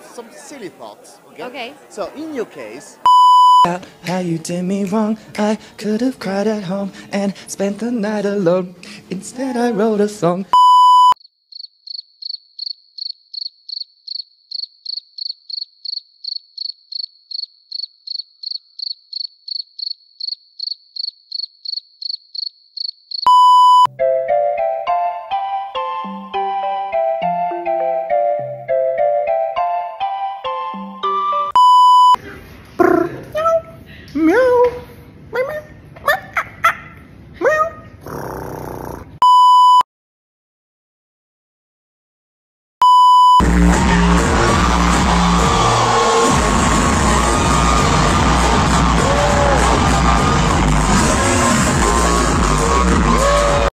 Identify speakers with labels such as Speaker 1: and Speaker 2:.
Speaker 1: some silly thoughts. Okay.
Speaker 2: Okay.
Speaker 1: So in your case,
Speaker 3: How you did me wrong. I could have cried at home and spent the night alone. Instead, I wrote a song. Meow.